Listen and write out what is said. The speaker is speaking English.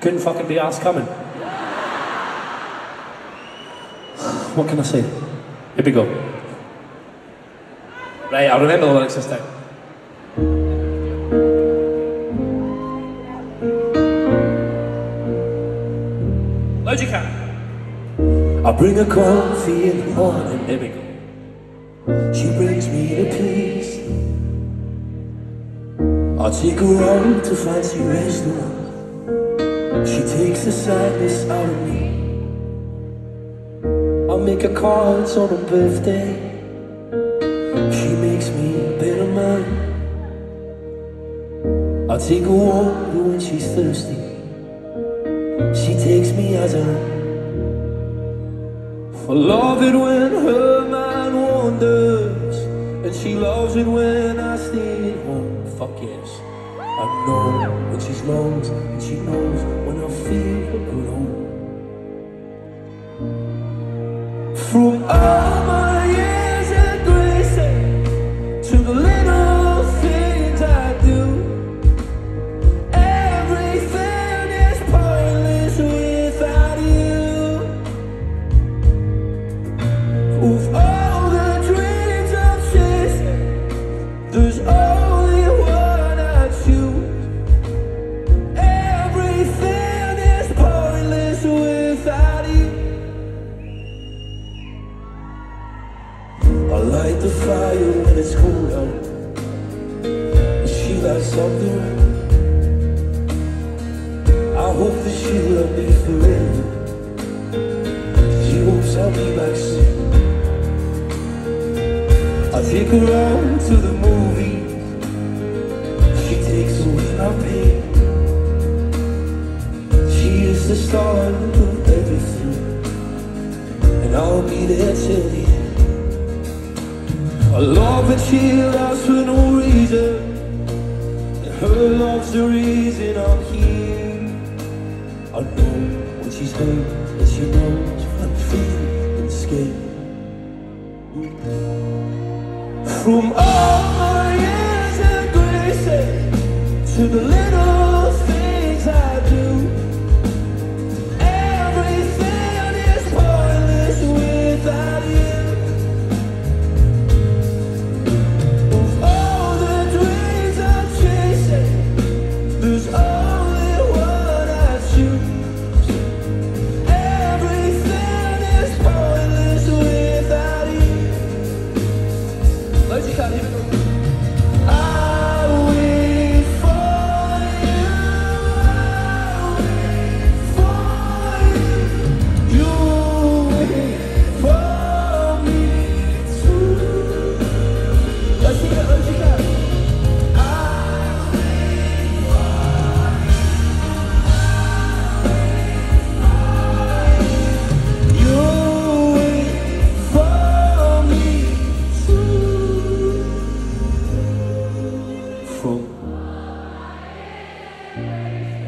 Couldn't fucking be asked coming. what can I say? Here we go. Right, I'll remember the lyrics this time. I bring a coffee in the morning. Here we go. She brings me to peace. I take her out to fancy restaurant. She takes the sadness out of me. I make her cards on her birthday. She makes me a better man. I take her water when she's thirsty. She takes me as I am. I love it when her mind wanders, and she loves it when I stay at home. Fuck yes. I know when she's lost, and she knows From the fire when it's cold out. She lights room. I hope that she love me forever. She hopes I'll be back soon. I take her out to the movies. She takes away my pain. She is the start of everything, and I'll be there till the end. I love that she loves for no reason, and her love's the reason I'm here. I know when she's hurt, and she knows I'm feeling scared. From all my years of grace to the Of